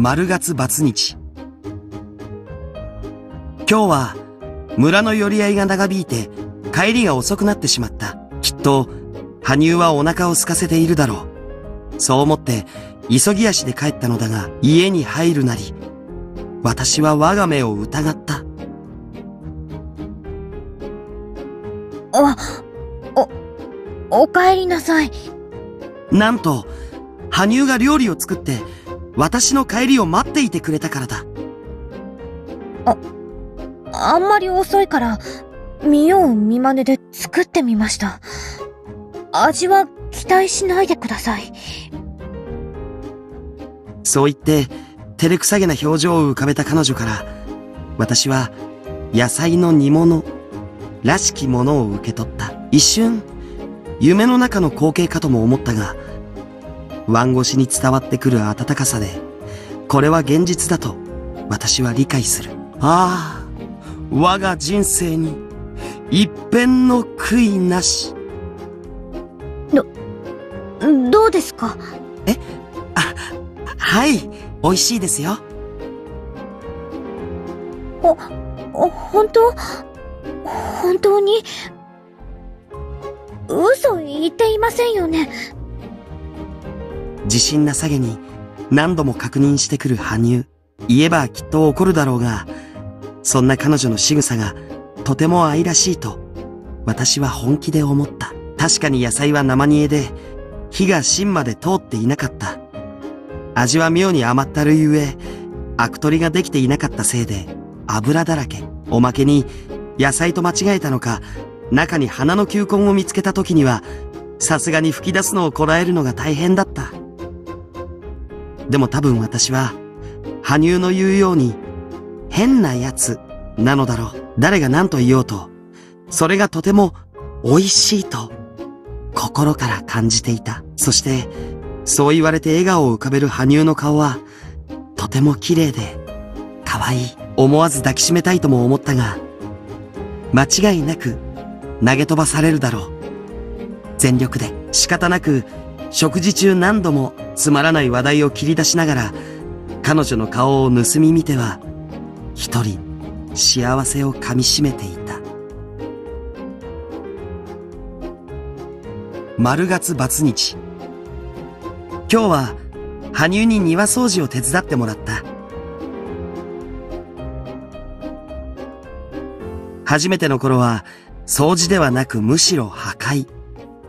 丸月バツ日。今日は村の寄り合いが長引いて帰りが遅くなってしまった。きっと羽生はお腹を空かせているだろう。そう思って急ぎ足で帰ったのだが家に入るなり私は我が目を疑った。あ、お、お帰りなさい。なんと、羽生が料理を作って、私の帰りを待っていてくれたからだ。あ、あんまり遅いから、見よう見真似で作ってみました。味は期待しないでください。そう言って、照れくさげな表情を浮かべた彼女から、私は野菜の煮物らしきものを受け取った。一瞬、夢の中の光景かとも思ったが、湾越しに伝わってくる温かさで、これは現実だと私は理解する。ああ、我が人生に一片の悔いなし。ど、どうですか？えあ、はい。美味しいですよ。ほ、本当？本当に？嘘言っていませんよね。自信なさげに何度も確認してくる羽生。言えばきっと怒るだろうが、そんな彼女の仕草がとても愛らしいと私は本気で思った。確かに野菜は生煮えで火が芯まで通っていなかった。味は妙に甘ったるい上、アク取りができていなかったせいで、油だらけ。おまけに、野菜と間違えたのか、中に花の球根を見つけた時には、さすがに吹き出すのをこらえるのが大変だった。でも多分私は、羽生の言うように、変なやつ、なのだろう。誰が何と言おうと、それがとても美味しいと、心から感じていた。そして、そう言われて笑顔を浮かべる羽生の顔は、とても綺麗で、可愛い。思わず抱きしめたいとも思ったが、間違いなく投げ飛ばされるだろう。全力で仕方なく食事中何度もつまらない話題を切り出しながら、彼女の顔を盗み見ては、一人幸せをかみしめていた。丸月バツ日。今日は、羽生に庭掃除を手伝ってもらった。初めての頃は、掃除ではなくむしろ破壊。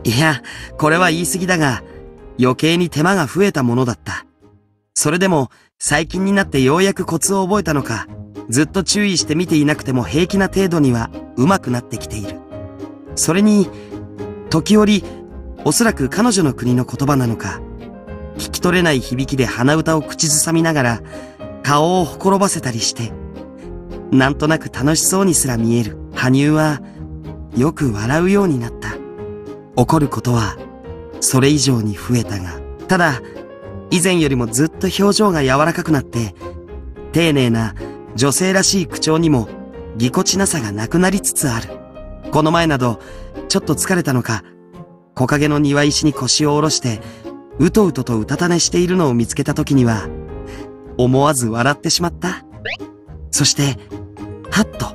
いや、これは言い過ぎだが、余計に手間が増えたものだった。それでも、最近になってようやくコツを覚えたのか、ずっと注意して見ていなくても平気な程度には上手くなってきている。それに、時折、おそらく彼女の国の言葉なのか、聞き取れない響きで鼻歌を口ずさみながら、顔をほころばせたりして、なんとなく楽しそうにすら見える。羽生は、よく笑うようになった。怒ることは、それ以上に増えたが、ただ、以前よりもずっと表情が柔らかくなって、丁寧な女性らしい口調にもぎこちなさがなくなりつつある。この前など、ちょっと疲れたのか、木陰の庭石に腰を下ろしてうとうととうたた寝しているのを見つけた時には、思わず笑ってしまった。そして、はっと、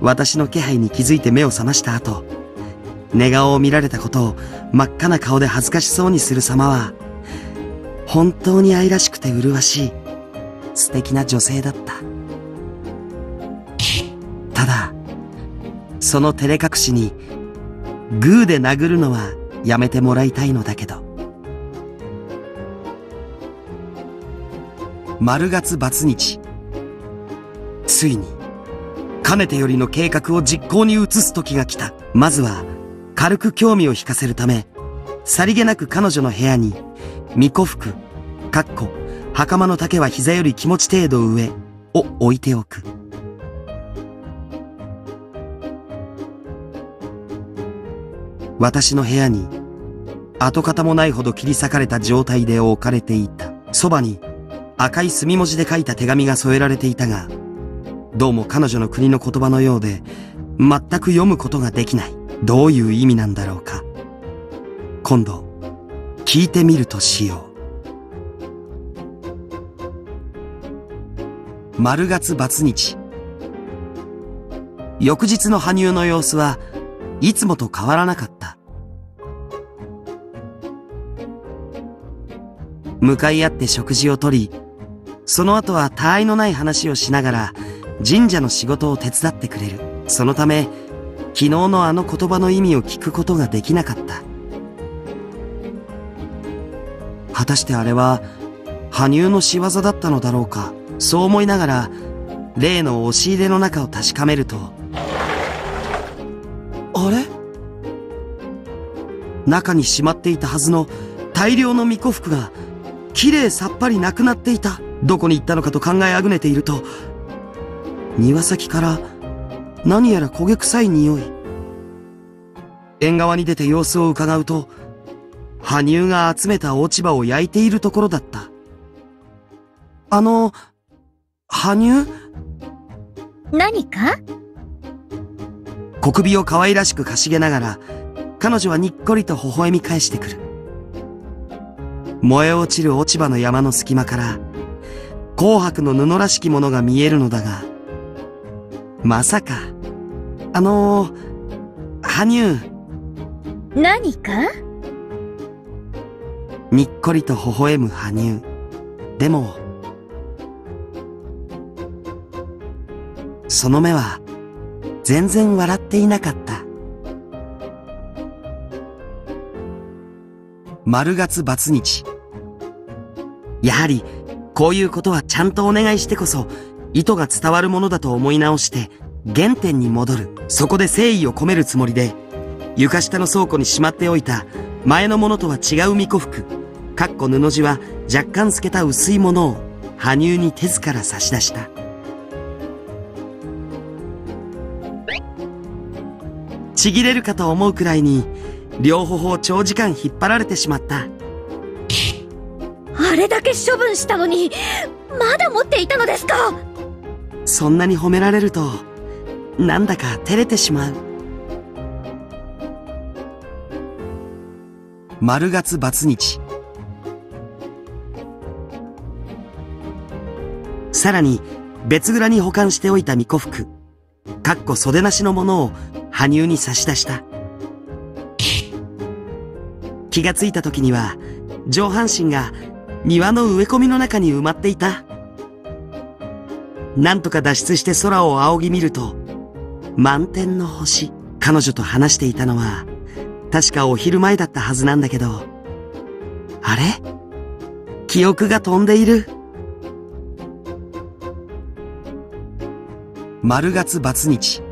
私の気配に気づいて目を覚ました後、寝顔を見られたことを真っ赤な顔で恥ずかしそうにする様は、本当に愛らしくて麗しい、素敵な女性だった。ただ、その照れ隠しに、グーで殴るのはやめてもらいたいのだけど。丸月バツ日。ついに、かねてよりの計画を実行に移す時が来た。まずは、軽く興味を引かせるため、さりげなく彼女の部屋に、巫女服、かっこ、袴の丈は膝より気持ち程度上を置いておく。私の部屋に、跡形もないほど切り裂かれた状態で置かれていた。そばに、赤い墨文字で書いた手紙が添えられていたが、どうも彼女の国の言葉のようで、全く読むことができない。どういう意味なんだろうか。今度、聞いてみるとしよう。丸月バツ日。翌日の羽生の様子はいつもと変わらなかった。向かい合って食事をとり、その後は他愛のない話をしながら神社の仕事を手伝ってくれる。そのため、昨日のあの言葉の意味を聞くことができなかった。果たしてあれは、羽生の仕業だったのだろうか。そう思いながら、例の押し入れの中を確かめると、あれ？中にしまっていたはずの大量の巫女服が、綺麗さっぱりなくなっていた。どこに行ったのかと考えあぐねていると、庭先から何やら焦げ臭い匂い。縁側に出て様子を伺うと、羽生が集めた落ち葉を焼いているところだった。あの、羽生？何か？小首を可愛らしくかしげながら、彼女はにっこりと微笑み返してくる。燃え落ちる落ち葉の山の隙間から、紅白の布らしきものが見えるのだが、まさか、あのー、羽生。何か？にっこりと微笑む羽生。でも、その目は全然笑っていなかった。丸月バツ日。やはり、こういうことはちゃんとお願いしてこそ、意図が伝わるものだと思い直して、原点に戻る。そこで誠意を込めるつもりで、床下の倉庫にしまっておいた前のものとは違う巫女服、かっこ布地は若干透けた薄いものを羽生に手ずから差し出した。ちぎれるかと思うくらいに、両頬を長時間引っ張られてしまった。あれだけ処分したのに、まだ持っていたのですか？そんなに褒められると、なんだか照れてしまう。丸月バツ日。さらに、別蔵に保管しておいた巫女服、かっこ袖なしのものを羽生に差し出した。気がついた時には、上半身が庭の植え込みの中に埋まっていた。なんとか脱出して空を仰ぎ見ると、満天の星。彼女と話していたのは、確かお昼前だったはずなんだけど、あれ？記憶が飛んでいる。丸月バツ日。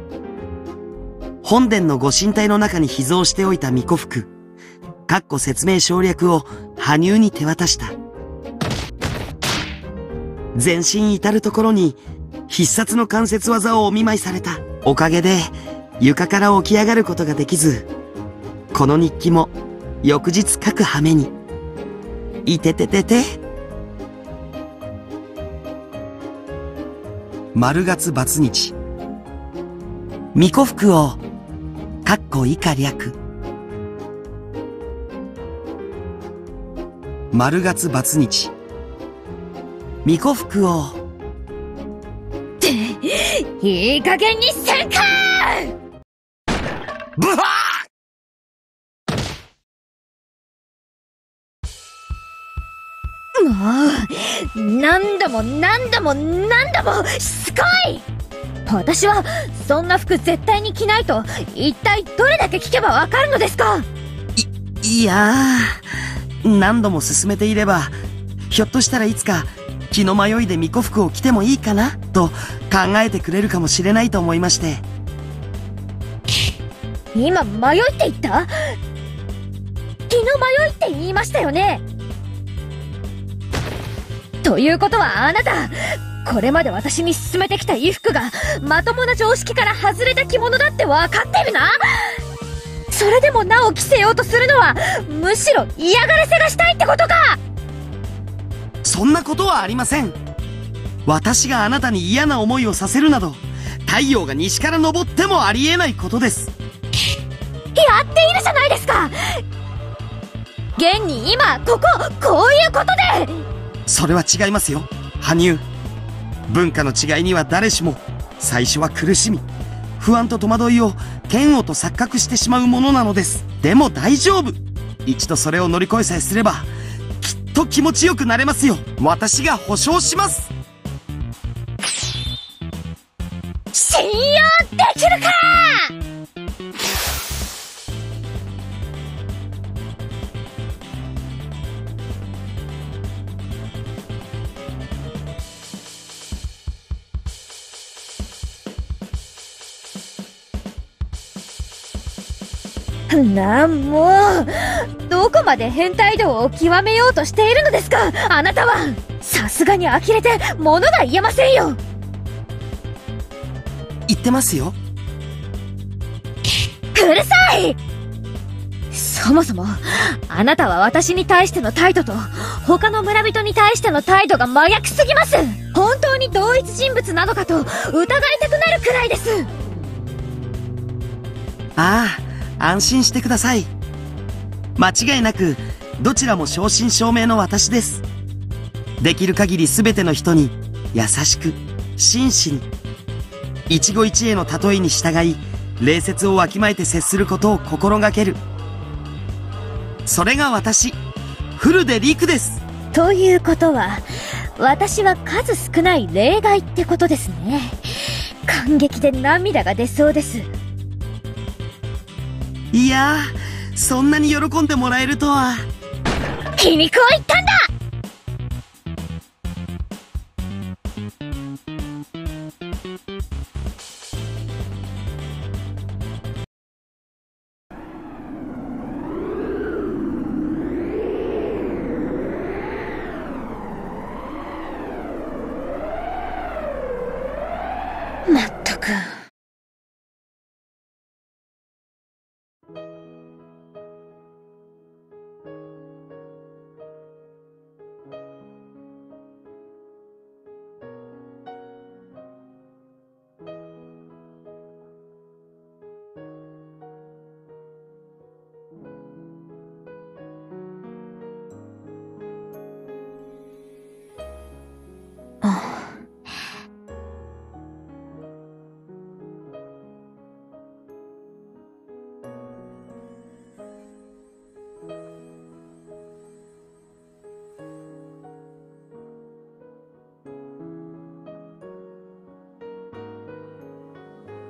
本殿のご神体の中に秘蔵しておいた巫女服、かっこ説明省略を羽生に手渡した。全身至るところに必殺の関節技をお見舞いされた。おかげで床から起き上がることができず、この日記も翌日書く羽目に。いてててて。丸月バツ日。巫女服をかっこ以下略。丸月バツ日。巫女服を。って、いい加減にせんかブハもう、何度も何度も何度もしつこい！私は、そんな服絶対に着ないと、一体どれだけ聞けばわかるのですか？い、いや何度も進めていれば、ひょっとしたらいつか、気の迷いで巫女服を着てもいいかな？と考えてくれるかもしれないと思いまして。今、迷いって言った？気の迷いって言いましたよね？ということはあなた、これまで私に勧めてきた衣服が、まともな常識から外れた着物だって分かってるな？それでもなお着せようとするのは、むしろ嫌がらせがしたいってことか！そんなことはありません。私があなたに嫌な思いをさせるなど、太陽が西から昇ってもありえないことです。やっているじゃないですか現に今、ここ、こういうことでそれは違いますよ、羽生。文化の違いには誰しも最初は苦しみ、不安と戸惑いを嫌悪と錯覚してしまうものなのです。でも大丈夫一度それを乗り越えさえすれば、と気持ちよくなれますよ。私が保証します。信用できるかなんも。う、どこまで変態度を極めようとしているのですか？あなたは。さすがに呆れて物が言えませんよ。言ってますよ。うるさい。そもそも、あなたは私に対しての態度と、他の村人に対しての態度が真逆すぎます。本当に同一人物なのかと疑いたくなるくらいです。ああ、安心してください。間違いなく、どちらも正真正銘の私です。できる限り全ての人に、優しく、真摯に、一期一会の例えに従い、礼節をわきまえて接することを心がける。それが私、フルで陸です。ということは、私は数少ない例外ってことですね。感激で涙が出そうです。いや、そんなに喜んでもらえるとは。皮肉を言ったんだ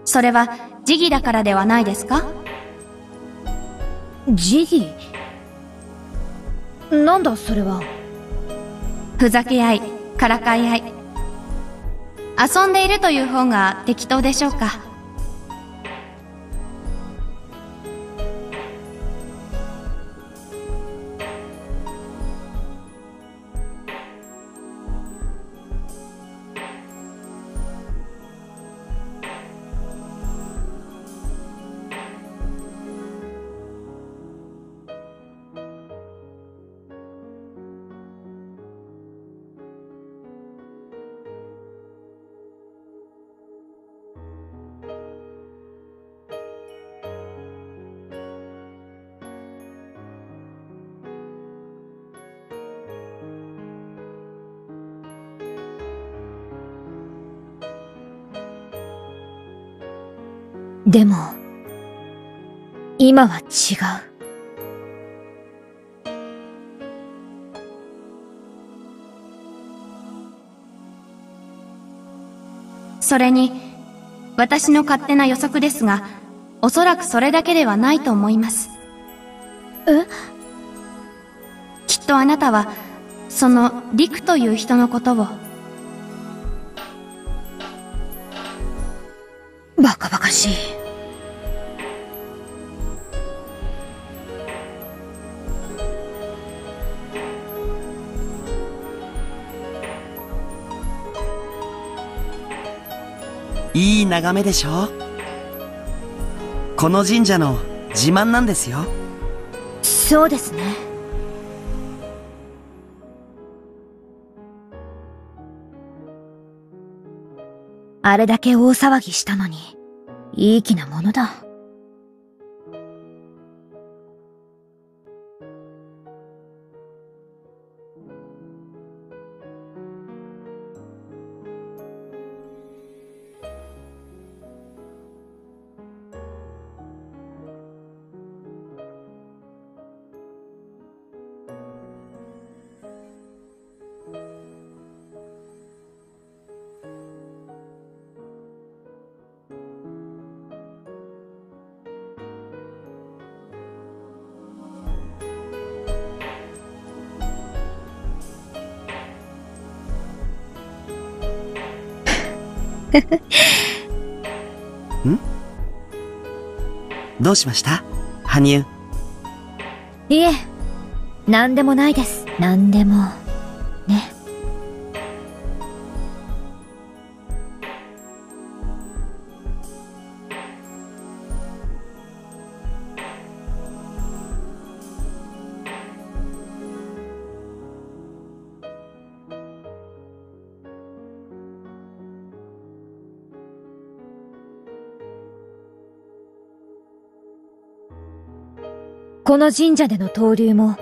それは時期だからではないですか？時期？なんだそれは？ふざけ合い、からかい合い。遊んでいるという方が適当でしょうか？でも、今は違う。それに、私の勝手な予測ですが、おそらくそれだけではないと思います。え？きっとあなたは、その、リクという人のことを、眺めでしょ？この神社の自慢なんですよ。そうですね。あれだけ大騒ぎしたのに、いい気なものだ。ん？どうしました？羽生。いえ、何でもないです。何でも、この神社での登竜も、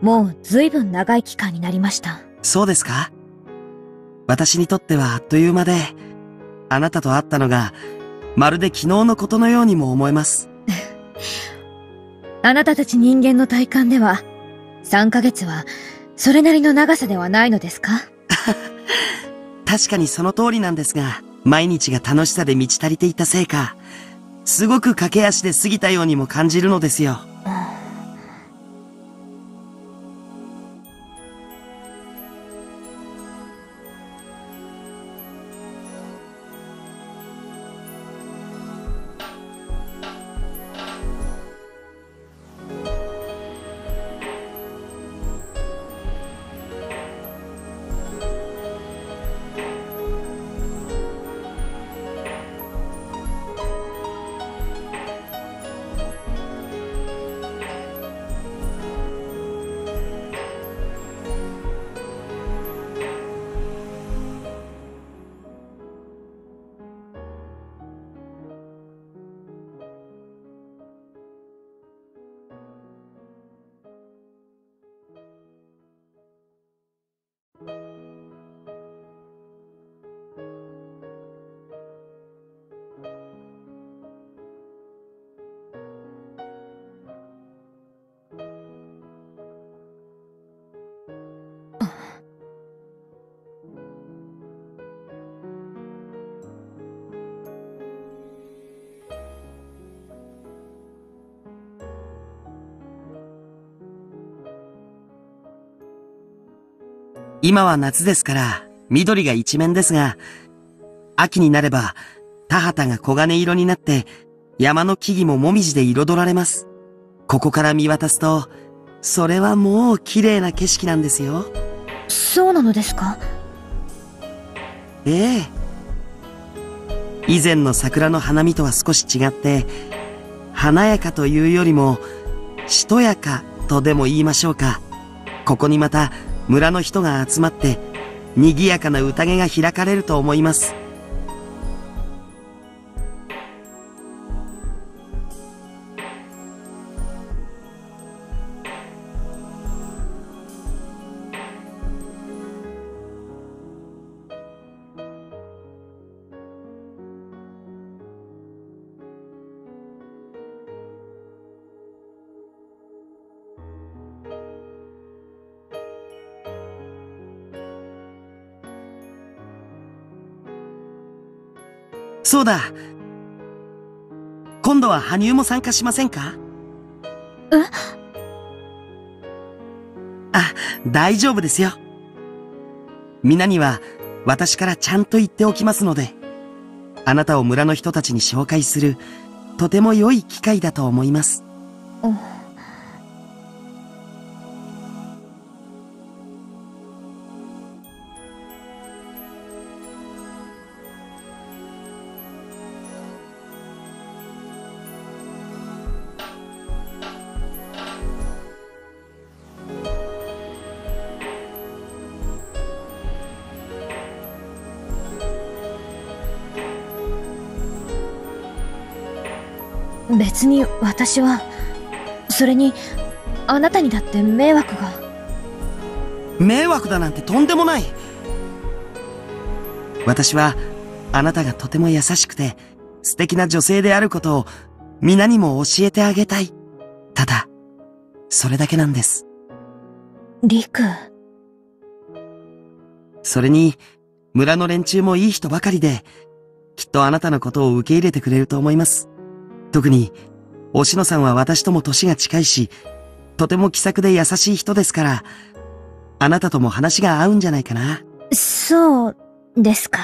もう随分長い期間になりました。そうですか？私にとってはあっという間で、あなたと会ったのが、まるで昨日のことのようにも思えます。あなたたち人間の体感では、3ヶ月は、それなりの長さではないのですか？確かにその通りなんですが、毎日が楽しさで満ち足りていたせいか、すごく駆け足で過ぎたようにも感じるのですよ。今は夏ですから、緑が一面ですが、秋になれば、田畑が黄金色になって、山の木々ももみじで彩られます。ここから見渡すと、それはもう綺麗な景色なんですよ。そうなのですか？ええ。以前の桜の花見とは少し違って、華やかというよりも、しとやかとでも言いましょうか。ここにまた村の人が集まって、賑やかな宴が開かれると思います。そうだ。今度は羽生も参加しませんか？え？あ、大丈夫ですよ。皆には私からちゃんと言っておきますので、あなたを村の人たちに紹介する、とても良い機会だと思います。別に私は、それに、あなたにだって迷惑が。迷惑だなんてとんでもない。私は、あなたがとても優しくて、素敵な女性であることを、皆にも教えてあげたい。ただ、それだけなんです。リク、それに、村の連中もいい人ばかりで、きっとあなたのことを受け入れてくれると思います。特に、おしのさんは私とも年が近いし、とても気さくで優しい人ですから、あなたとも話が合うんじゃないかな。そうですか。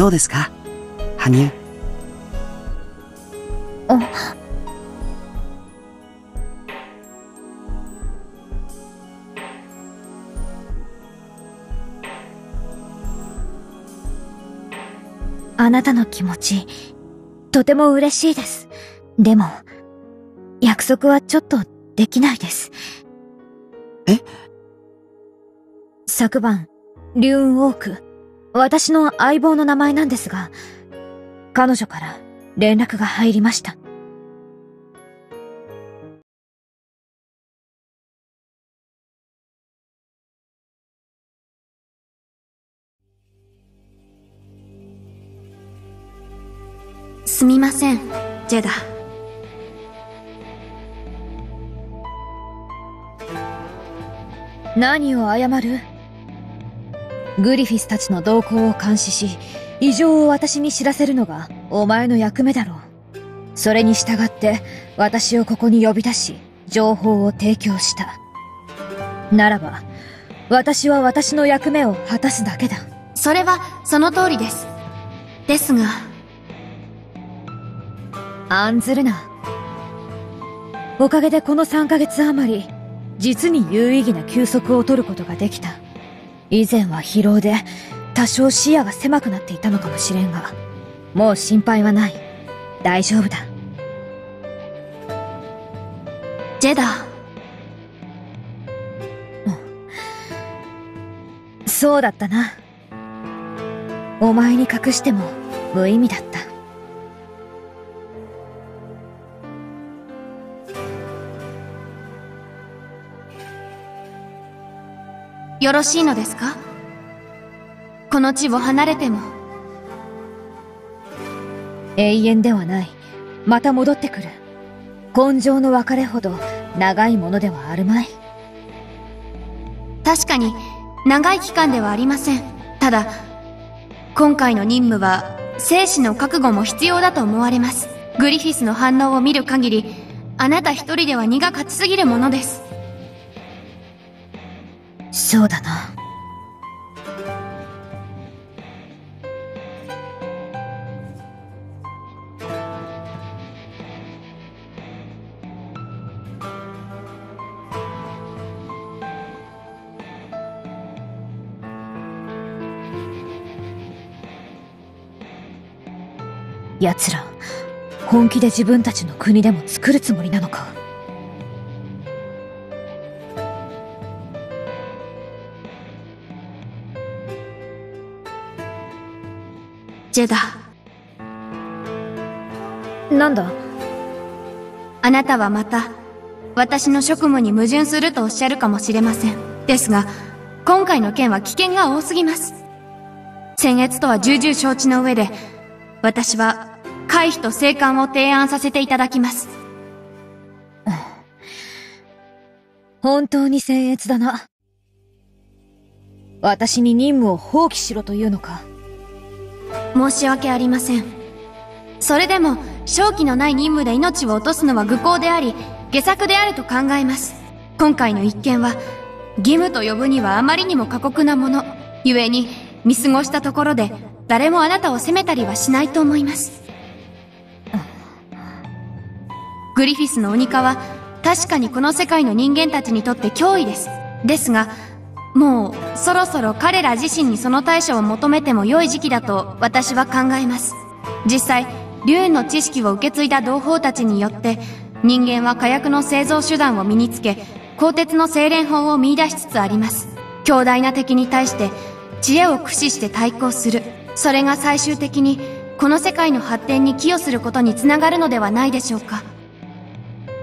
どうですか？羽生。あ、あなたの気持ち、とても嬉しいです。でも、約束はちょっとできないです。え？昨晩、リューンオーク、私の相棒の名前なんですが、彼女から連絡が入りました。すみません、ジェダ。何を謝る？グリフィスたちの動向を監視し、異常を私に知らせるのがお前の役目だろう。それに従って私をここに呼び出し、情報を提供した。ならば、私は私の役目を果たすだけだ。それはその通りです。ですが、案ずるな。おかげでこの3ヶ月余り、実に有意義な休息を取ることができた。以前は疲労で、多少視野が狭くなっていたのかもしれんが、もう心配はない。大丈夫だ。ジェダ。そうだったな。お前に隠しても無意味だった。よろしいのですか？この地を離れても。永遠ではない。また戻ってくる。根性の別れほど長いものではあるまい。確かに、長い期間ではありません。ただ、今回の任務は、生死の覚悟も必要だと思われます。グリフィスの反応を見る限り、あなた一人では荷が勝ちすぎるものです。そうだな。奴ら、本気で自分たちの国でも作るつもりなのか？ジェダ。なんだ？あなたはまた、私の職務に矛盾するとおっしゃるかもしれません。ですが、今回の件は危険が多すぎます。僭越とは重々承知の上で、私は回避と生還を提案させていただきます。本当に僭越だな。私に任務を放棄しろというのか。申し訳ありません。それでも、正気のない任務で命を落とすのは愚行であり、下策であると考えます。今回の一件は、義務と呼ぶにはあまりにも過酷なもの。故に、見過ごしたところで、誰もあなたを責めたりはしないと思います。グリフィスの鬼化は、確かにこの世界の人間たちにとって脅威です。ですが、もうそろそろ彼ら自身にその対処を求めても良い時期だと私は考えます。実際、竜の知識を受け継いだ同胞たちによって人間は火薬の製造手段を身につけ、鋼鉄の精錬法を見出しつつあります。強大な敵に対して知恵を駆使して対抗する。それが最終的にこの世界の発展に寄与することにつながるのではないでしょうか。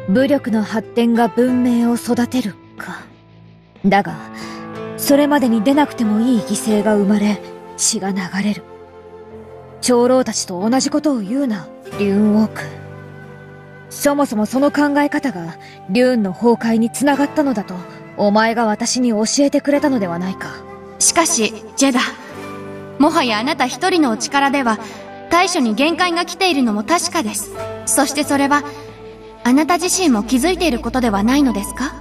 武力の発展が文明を育てるか。だが、それまでに出なくてもいい犠牲が生まれ、血が流れる。長老たちと同じことを言うな、リューンウォーク。そもそもその考え方が、リューンの崩壊につながったのだと、お前が私に教えてくれたのではないか。しかし、ジェダ。もはやあなた一人のお力では、対処に限界が来ているのも確かです。そしてそれは、あなた自身も気づいていることではないのですか？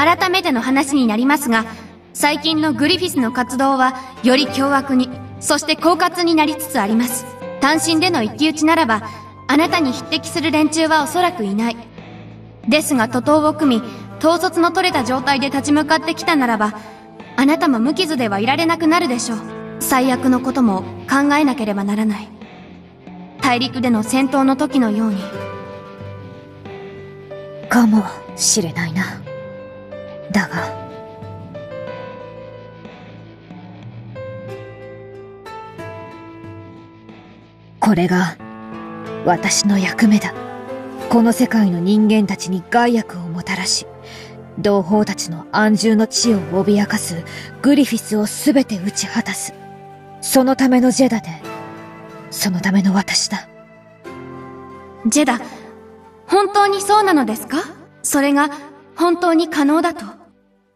改めての話になりますが、最近のグリフィスの活動は、より凶悪に、そして狡猾になりつつあります。単身での一騎打ちならば、あなたに匹敵する連中はおそらくいない。ですが徒党を組み、統率の取れた状態で立ち向かってきたならば、あなたも無傷ではいられなくなるでしょう。最悪のことも考えなければならない。大陸での戦闘の時のように。かもしれないな。だが、これが私の役目だ。この世界の人間たちに害悪をもたらし、同胞たちの安住の地を脅かすグリフィスを全て打ち果たす。そのためのジェダで、そのための私だ。ジェダ、本当にそうなのですか？それが本当に可能だと。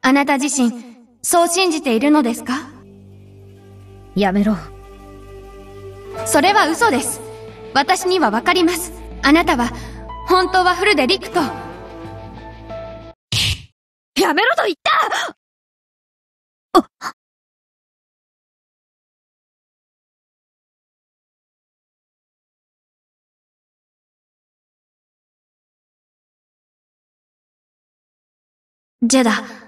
あなた自身、そう信じているのですか？やめろ。それは嘘です。私にはわかります。あなたは、本当はフルでリクと。やめろと言ったあジェダ。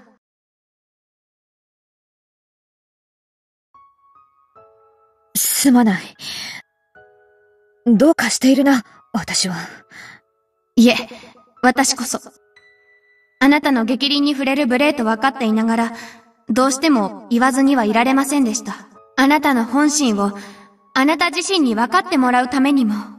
すまない。どうかしているな、私は。いえ、私こそ。あなたの激鱗に触れる無礼と分かっていながら、どうしても言わずにはいられませんでした。あなたの本心を、あなた自身に分かってもらうためにも。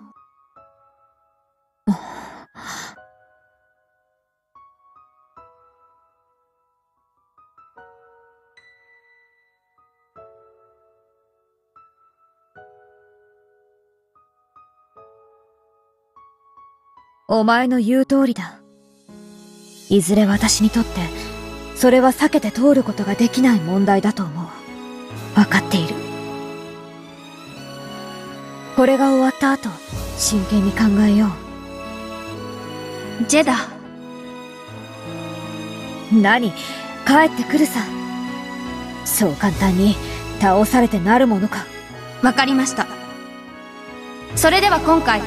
お前の言う通りだ。いずれ私にとって、それは避けて通ることができない問題だと思う。わかっている。これが終わった後、真剣に考えよう。ジェダ。何？帰ってくるさ。そう簡単に倒されてなるものか。わかりました。それでは今回、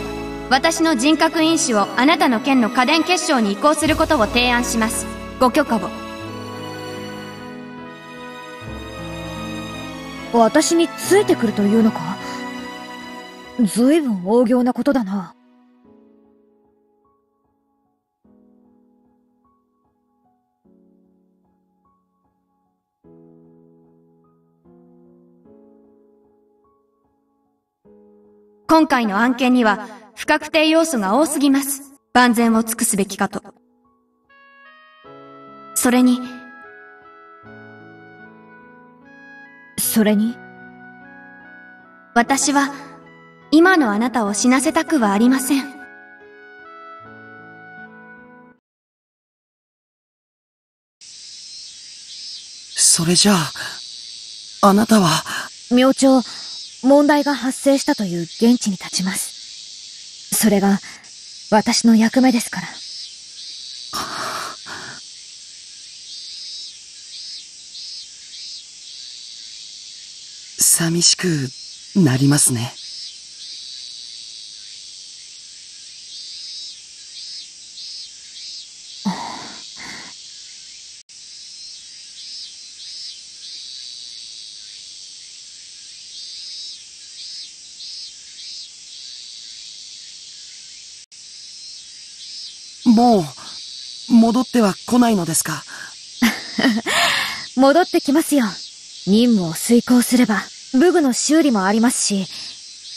私の人格因子をあなたの件の家電結晶に移行することを提案します。ご許可を。私についてくるというのか？ずいぶん大行なことだな。今回の案件には不確定要素が多すぎます。万全を尽くすべきかと。それに、それに私は、今のあなたを死なせたくはありません。それじゃあ、あなたは、明朝、問題が発生したという現地に立ちます。それが、私の役目ですから。寂しくなりますね。もう、戻っては来ないのですか？戻ってきますよ。任務を遂行すれば、武具の修理もありますし、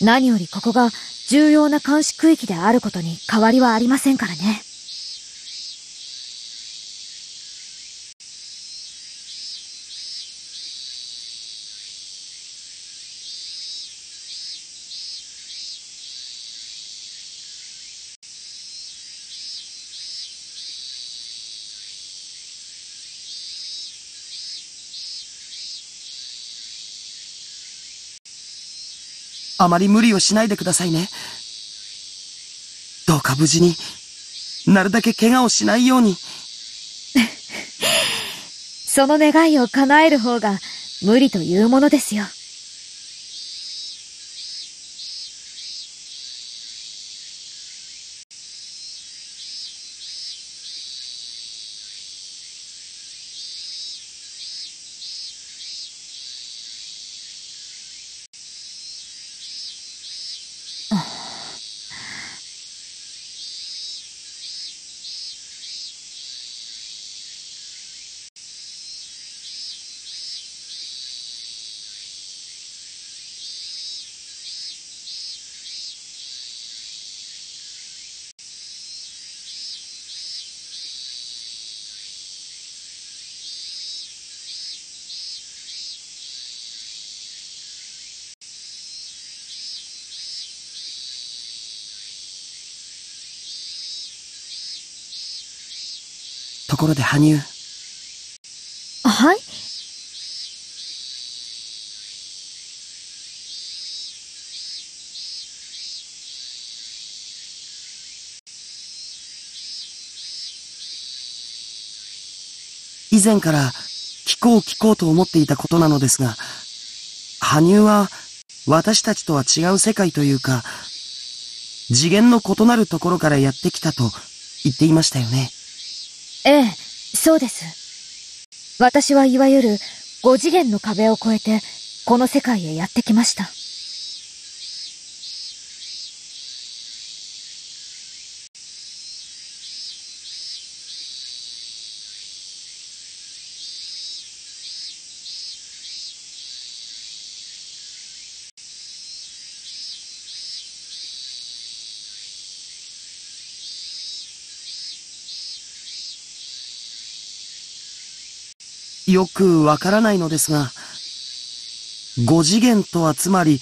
何よりここが重要な監視区域であることに変わりはありませんからね。あまり無理をしないでくださいね。どうか無事に、なるだけ怪我をしないように。その願いを叶える方が無理というものですよ。ころで羽生。はい？以前から聞こう聞こうと思っていたことなのですが、羽生は私たちとは違う世界というか、次元の異なるところからやってきたと言っていましたよね。ええ、そうです。私はいわゆる5次元の壁を越えて、この世界へやってきました。よくわからないのですが、5次元とはつまり、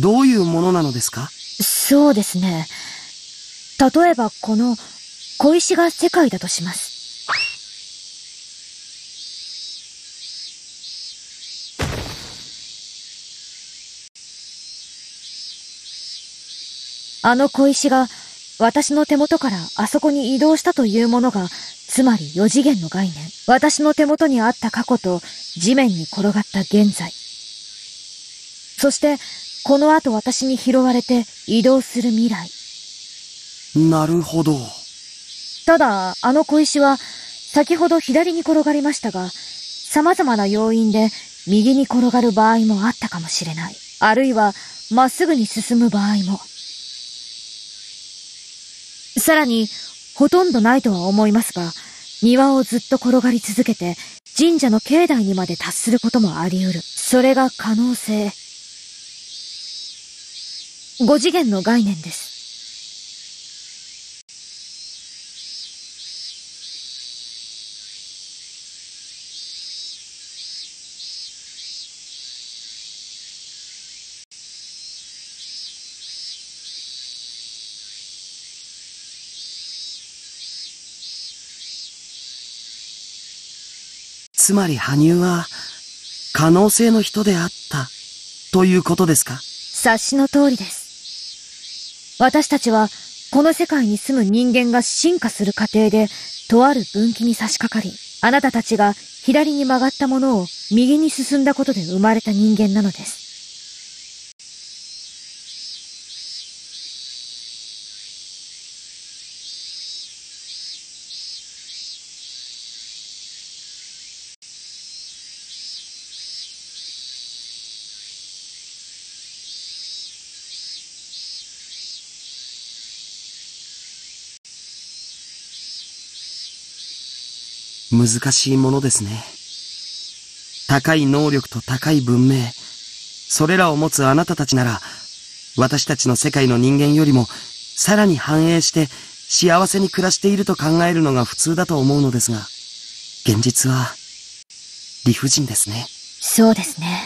どういうものなのですか？そうですね。例えばこの小石が世界だとします。あの小石が私の手元からあそこに移動したというものが、つまり4次元の概念。私の手元にあった過去と地面に転がった現在。そして、この後私に拾われて移動する未来。なるほど。ただ、あの小石は、先ほど左に転がりましたが、様々な要因で右に転がる場合もあったかもしれない。あるいは、まっすぐに進む場合も。さらに、ほとんどないとは思いますが、庭をずっと転がり続けて、神社の境内にまで達することもあり得る。それが可能性。5次元の概念です。つまり羽生は、可能性の人であった、ということですか？察しの通りです。私たちは、この世界に住む人間が進化する過程で、とある分岐に差し掛かり、あなたたちが左に曲がったものを右に進んだことで生まれた人間なのです。難しいものですね。高い能力と高い文明、それらを持つあなたたちなら、私たちの世界の人間よりも、さらに繁栄して幸せに暮らしていると考えるのが普通だと思うのですが、現実は理不尽ですね。そうですね。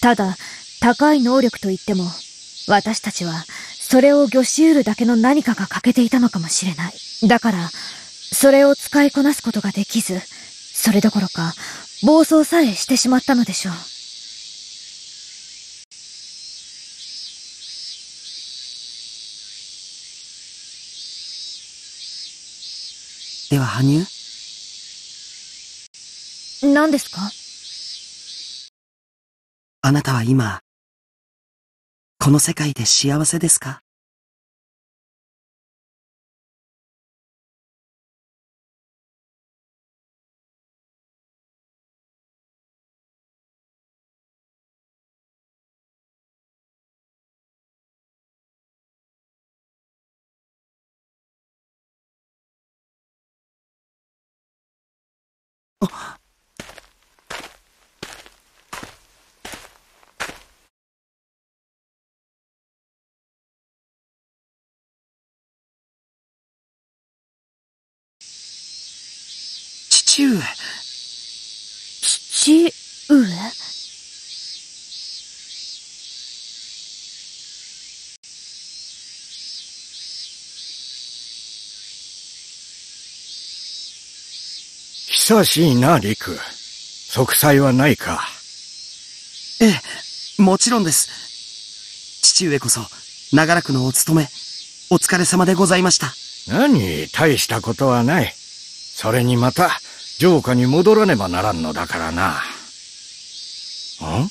ただ、高い能力といっても、私たちは、それを御し得るだけの何かが欠けていたのかもしれない。だから、それを使いこなすことができず、それどころか、暴走さえしてしまったのでしょう。では羽生？何ですか？あなたは今、この世界で幸せですか？父上。父上？久しいな、陸。息災はないか。ええ、もちろんです。父上こそ、長らくのお務め、お疲れ様でございました。何、大したことはない。それにまた、城下に戻らねばならんのだからな。ん？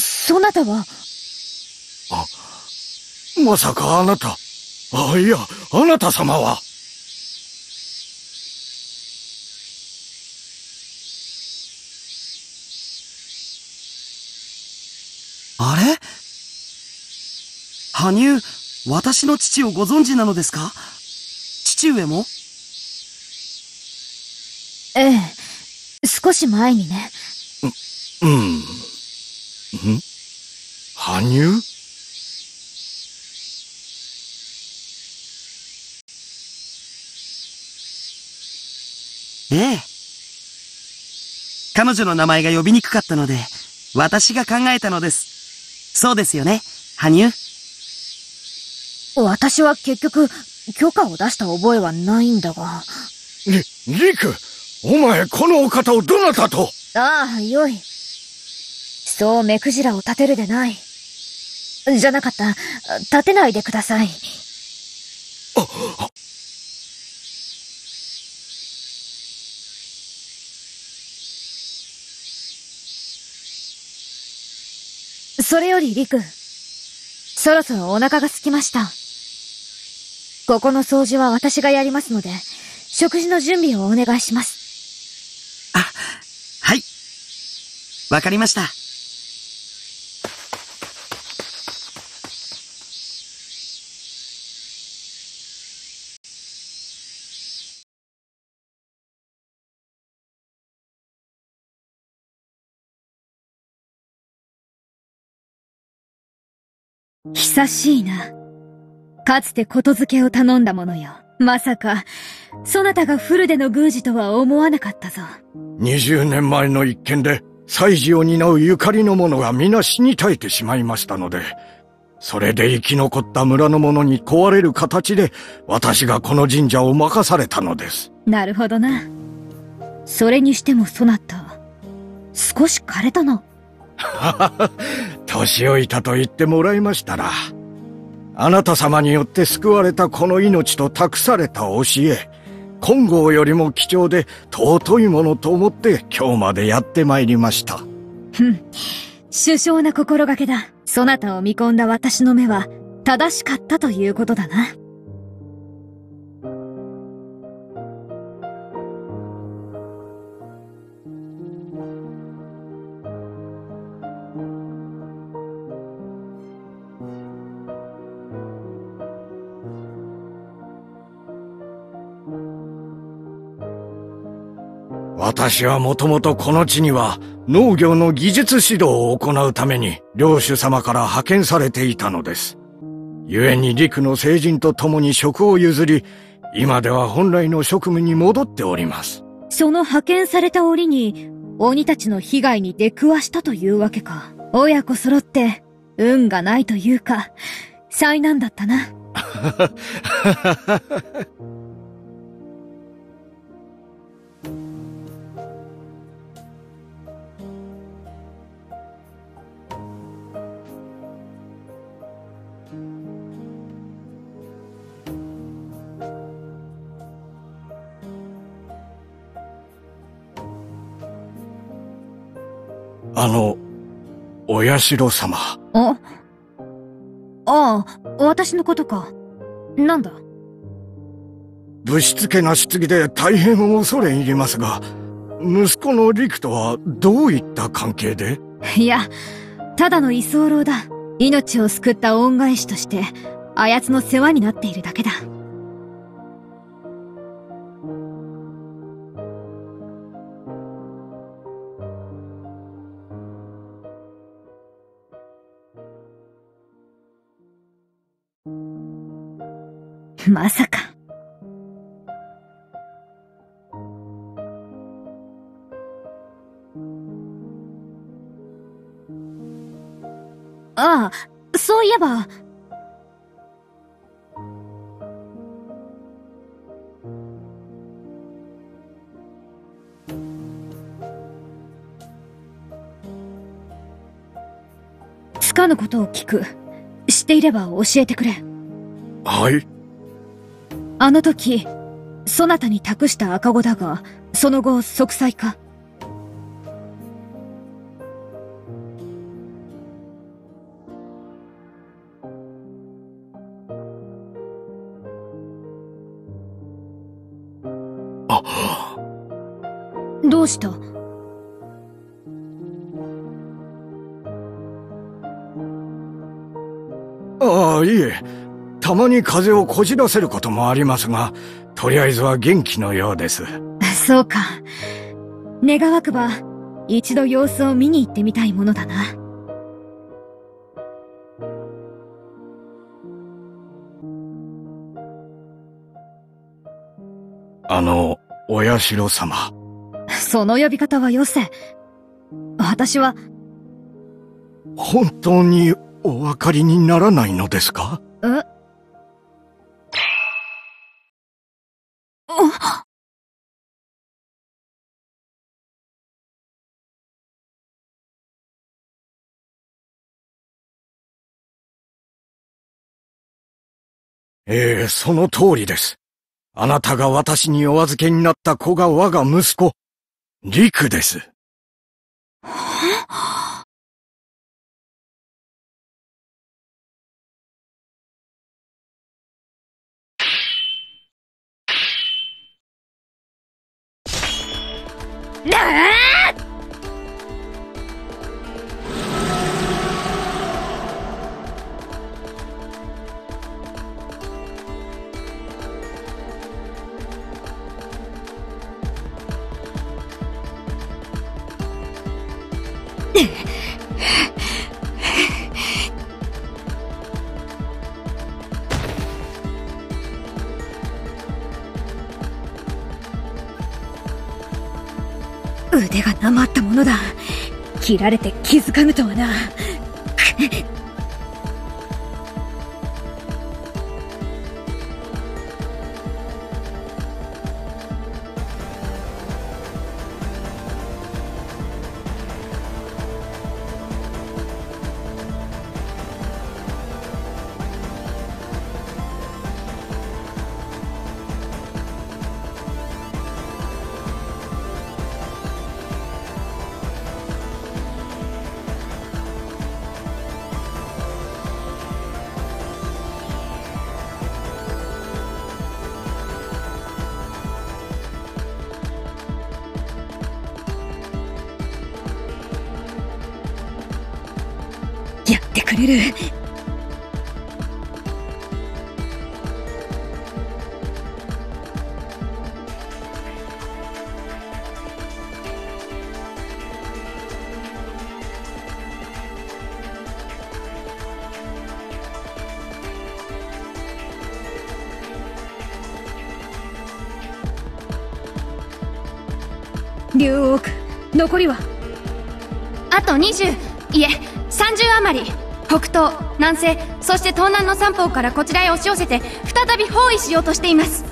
そなたは、まさかあなた。あ、いや、あなた様は。あれ？羽生、私の父をご存知なのですか？父上も？ええ、少し前にね。うん。ん？羽生？ええ。彼女の名前が呼びにくかったので、私が考えたのです。そうですよね、羽生。私は結局、許可を出した覚えはないんだが。り、陸お前、このお方をどなたと？ああ、よい。そう目くじらを立てるでない。じゃなかった。立てないでください。それより、リク。そろそろお腹が空きました。ここの掃除は私がやりますので、食事の準備をお願いします。あ、はい。わかりました。久しいな。かつてことづけを頼んだものよ。まさか、そなたがフルでの宮司とは思わなかったぞ。20年前の一件で、祭事を担うゆかりの者が皆死に絶えてしまいましたので、それで生き残った村の者に壊れる形で、私がこの神社を任されたのです。なるほどな。それにしてもそなた、少し枯れたな。年老いたと言ってもらいましたら、あなた様によって救われたこの命と託された教え、金剛よりも貴重で尊いものと思って今日までやってまいりました。ふん首相な心がけだ。そなたを見込んだ私の目は、正しかったということだな。私はもともとこの地には農業の技術指導を行うために領主様から派遣されていたのです。故に陸の成人と共に職を譲り、今では本来の職務に戻っております。その派遣された折に、鬼たちの被害に出くわしたというわけか。親子揃って、運がないというか、災難だったな。お社様。あああ、私のことか。なんだ？ぶしつけな質疑で大変恐れ入りますが、息子の陸とはどういった関係で？いや、ただの居候だ。命を救った恩返しとして、あやつの世話になっているだけだ。まさか。ああ、そういえば。つかぬことを聞く。知っていれば教えてくれ。はい。あの時、そなたに託した赤子だが、その後、息災か？あ、どうした？まに風邪をこじらせることもありますが、とりあえずは元気のようです。そうか。願わくば、一度様子を見に行ってみたいものだな。あの、お社様。その呼び方はよせ。私は、本当にお分かりにならないのですか？ええその通りです。あなたが私にお預けになった子が我が息子、陸です。腕切られて気づかぬとはな。残りは？あと20、いえ、30余り。北東、南西、そして東南の三方からこちらへ押し寄せて、再び包囲しようとしています。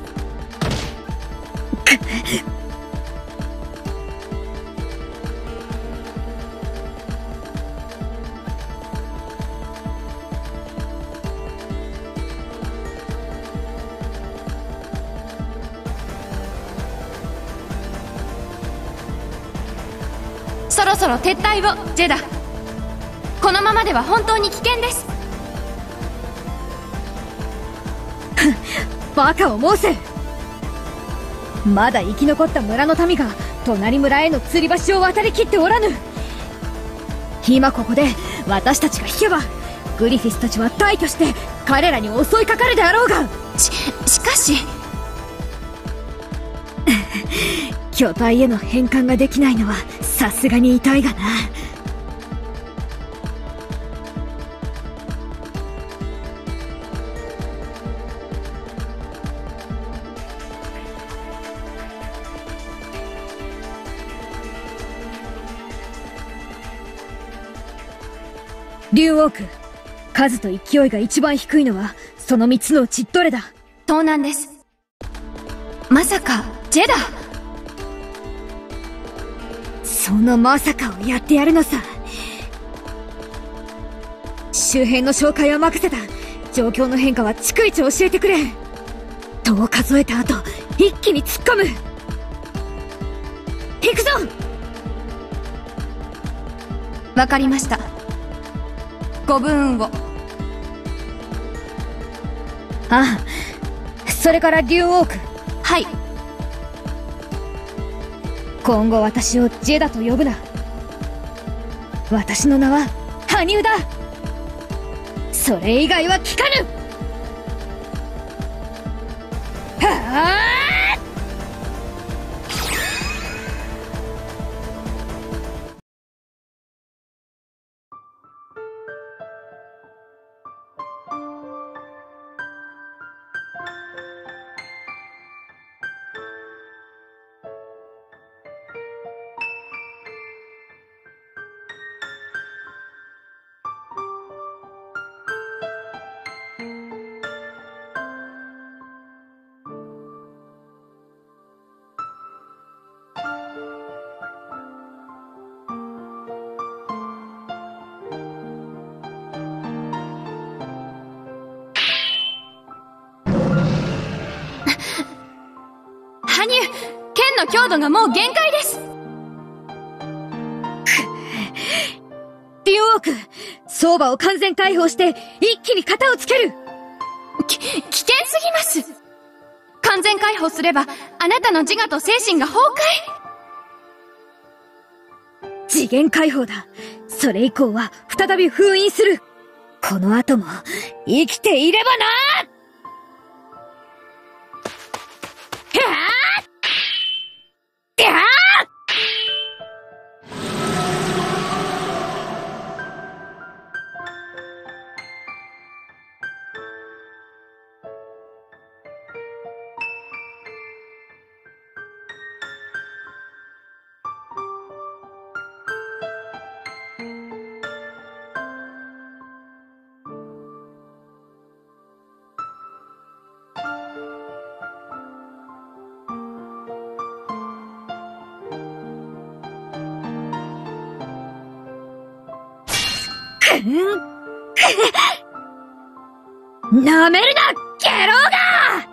そろ撤退をジェダ。このままでは本当に危険です。バカを申せ。まだ生き残った村の民が隣村への吊り橋を渡りきっておらぬ。今ここで私たちが引けばグリフィスたちは大挙して彼らに襲いかかるであろうが。ししかし。巨体への変換ができないのはさすがに痛いがな。竜王区数と勢いが一番低いのはその三つのうちどれだ？盗難です。まさかジェダ。そのまさかをやってやるのさ。周辺の紹介は任せた。状況の変化は逐一教えてくれ。戸を数えた後一気に突っ込む。行くぞ！わかりました。ご分を。ああそれから竜王区はい今後私をジェダと呼ぶな。私の名は羽生だ。それ以外は聞かぬ。はあ？の強度がもう限界です。竜王区相場を完全解放して一気に型をつける。き、危険すぎます。完全解放すれば、あなたの自我と精神が崩壊。次元解放だ。それ以降は再び封印する。この後も生きていればな Yeah! ひゃーなめるなゲローガー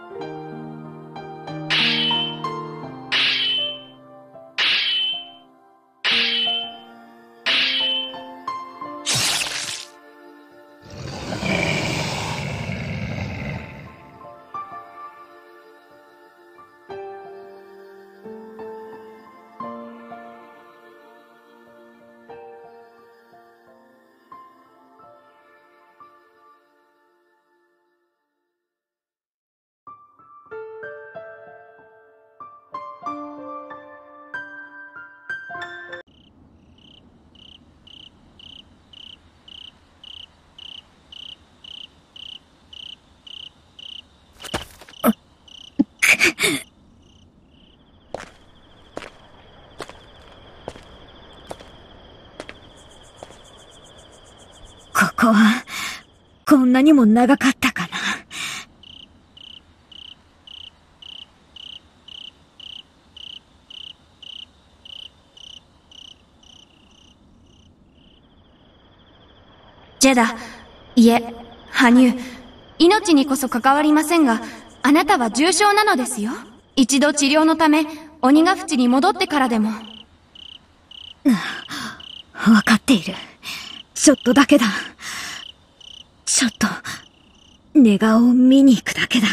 んなにも長かったかな。ジェダ、いえ、羽生、命にこそ関わりませんが、あなたは重症なのですよ。一度治療のため、鬼ヶ淵に戻ってからでも。わかっている。ちょっとだけだ。ちょっと、寝顔を見に行くだけだ。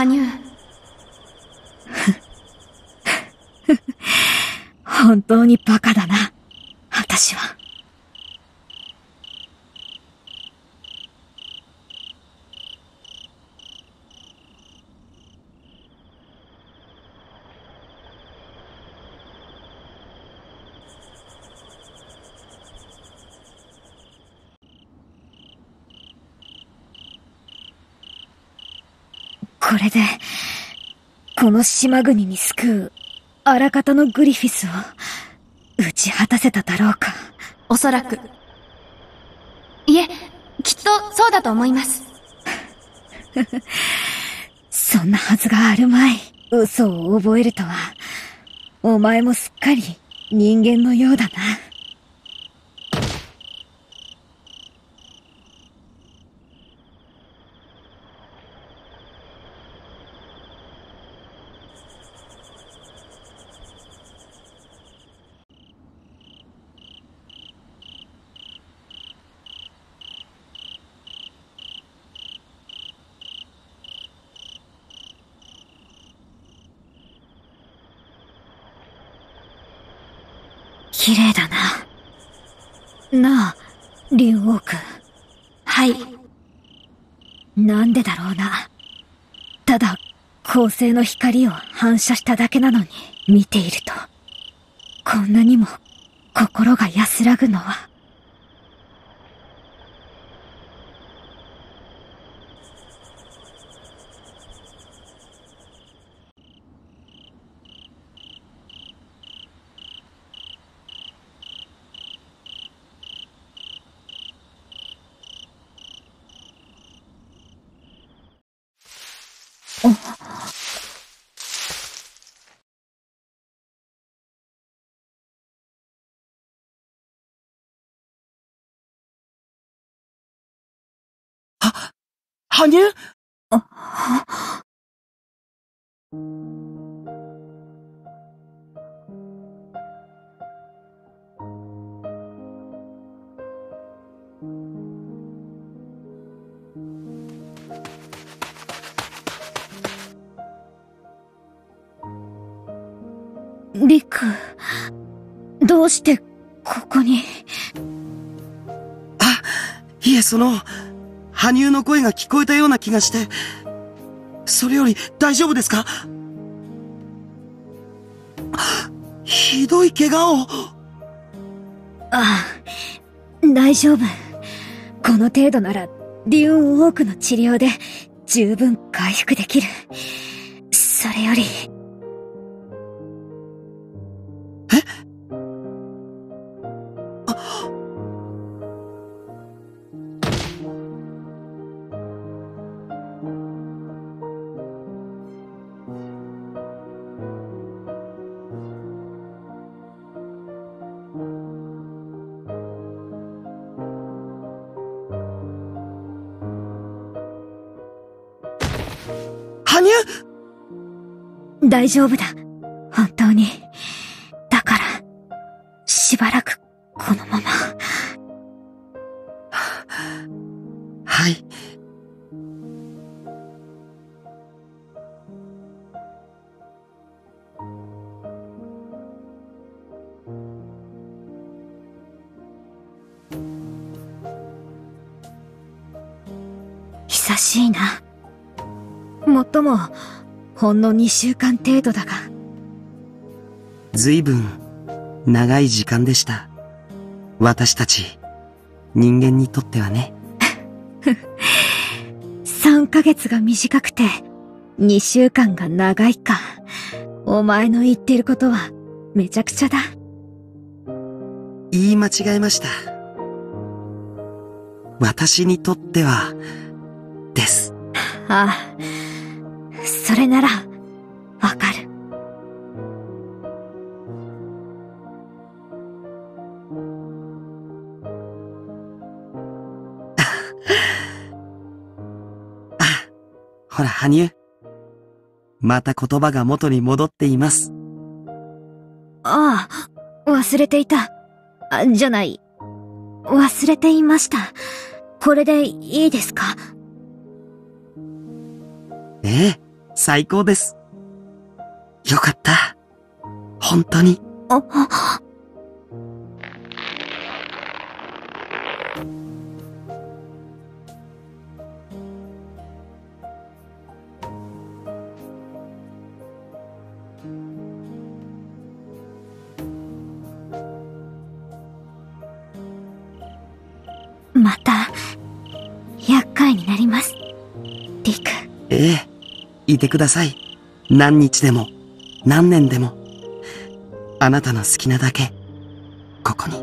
羽生。本当にバカだな。私は。これで、この島国に救う、あらかたのグリフィスを、たせただろうか。おそらく。いえ、きっとそうだと思います。そんなはずがあるまい。嘘を覚えるとは、お前もすっかり人間のようだな。綺麗だな。なあ、竜王く。はい。なんでだろうな。ただ、恒星の光を反射しただけなのに、見ていると、こんなにも心が安らぐのは。羽生？リク、どうして、ここに？あ、いえ、その、羽生の声が聞こえたような気がして、それより大丈夫ですか？ひどい怪我を。ああ、大丈夫。この程度なら、デューンオークの治療で、十分回復できる。それより、大丈夫だ。ほんの2週間程度だが。随分、長い時間でした。私たち、人間にとってはね。3ヶ月が短くて、2週間が長いか。お前の言ってることは、めちゃくちゃだ。言い間違えました。私にとっては、です。ああ、それなら、わかる。ほら、羽生。また言葉が元に戻っています。ああ、忘れていた。あ、じゃない。忘れていました。これでいいですか？ええ、最高です。よかった。本当に。あ、てください。何日でも、何年でも。あなたの好きなだけ、ここに。